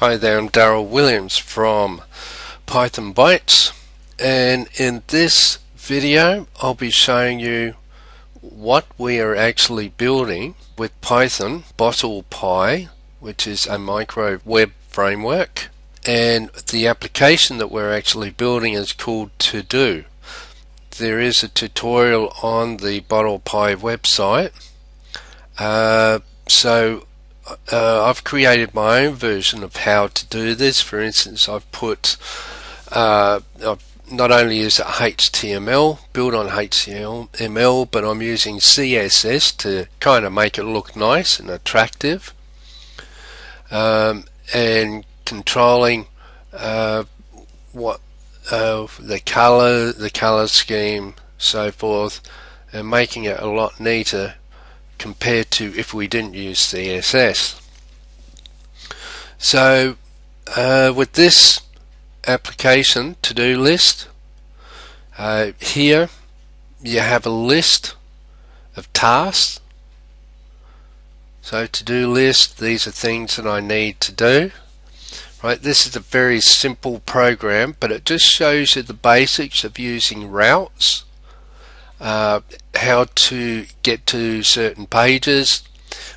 Hi there, I'm Daryl Williams from Python Bytes and in this video I'll be showing you what we are actually building with Python Bottle BottlePy which is a micro web framework and the application that we're actually building is called To-Do. There is a tutorial on the Bottle BottlePy website uh, so uh, I've created my own version of how to do this. For instance, I've put uh, I've not only is it HTML, built on HTML, but I'm using CSS to kind of make it look nice and attractive, um, and controlling uh, what uh, the color, the color scheme, so forth, and making it a lot neater compared to if we didn't use CSS. So uh, with this application to-do list uh, here you have a list of tasks. So to-do list these are things that I need to do. Right this is a very simple program but it just shows you the basics of using routes uh, how to get to certain pages.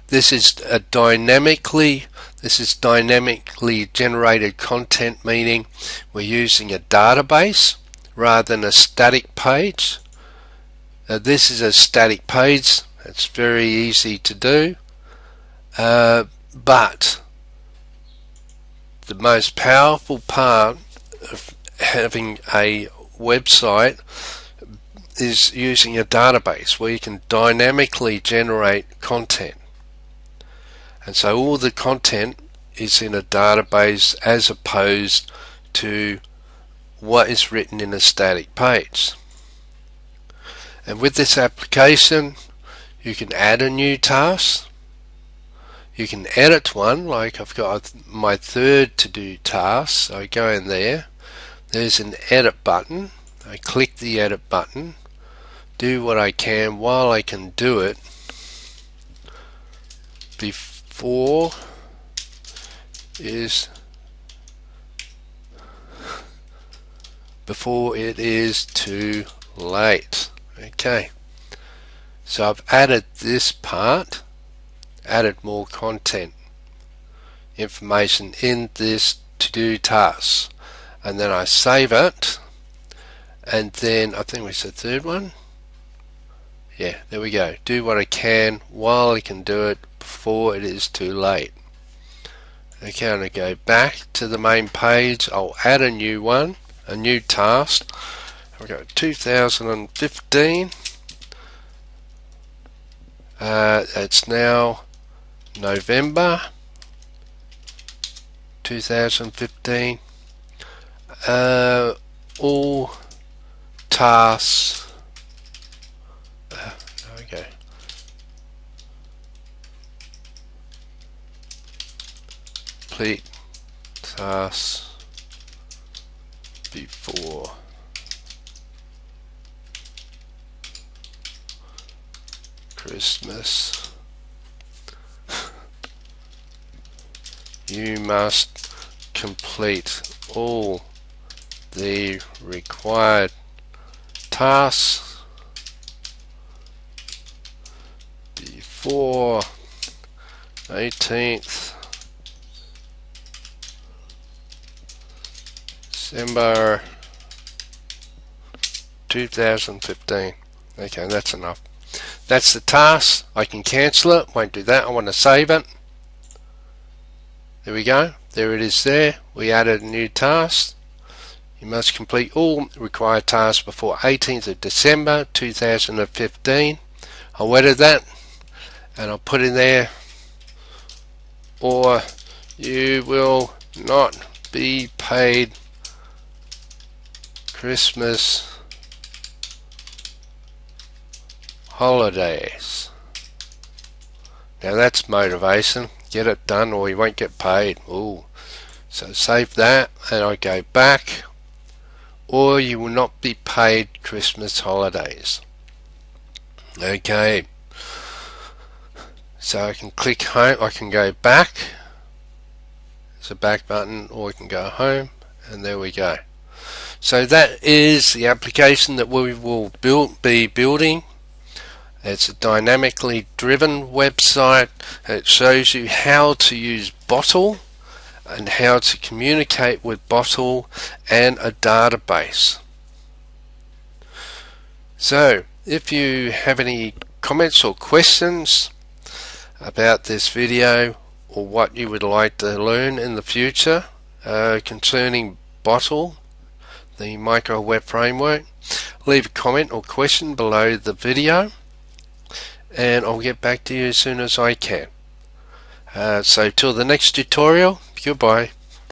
This is a dynamically this is dynamically generated content meaning we're using a database rather than a static page. Uh, this is a static page. It's very easy to do. Uh, but the most powerful part of having a website is using a database where you can dynamically generate content. And so all the content is in a database as opposed to what is written in a static page. And with this application, you can add a new task. You can edit one, like I've got my third to do task. So I go in there. There's an edit button. I click the edit button do what I can while I can do it before is before it is too late. Okay. So I've added this part added more content information in this to do task. And then I save it. And then I think we said third one yeah there we go. Do what I can while I can do it before it is too late. Okay I'm going to go back to the main page. I'll add a new one a new task. We've got 2015 uh, it's now November 2015 uh, all tasks complete tasks before Christmas. you must complete all the required tasks before 18th December 2015. Okay, that's enough. That's the task. I can cancel it. Won't do that. I want to save it. There we go. There it is there. We added a new task. You must complete all required tasks before 18th of December 2015. I'll edit that and I'll put in there or you will not be paid Christmas holidays. Now that's motivation. Get it done or you won't get paid. Ooh. So save that and I go back or you will not be paid Christmas holidays. Okay. So I can click home, I can go back There's a back button or I can go home and there we go. So that is the application that we will build, be building. It's a dynamically driven website. It shows you how to use Bottle and how to communicate with Bottle and a database. So if you have any comments or questions about this video or what you would like to learn in the future uh, concerning Bottle, the micro web framework, leave a comment or question below the video and I'll get back to you as soon as I can. Uh, so till the next tutorial, goodbye.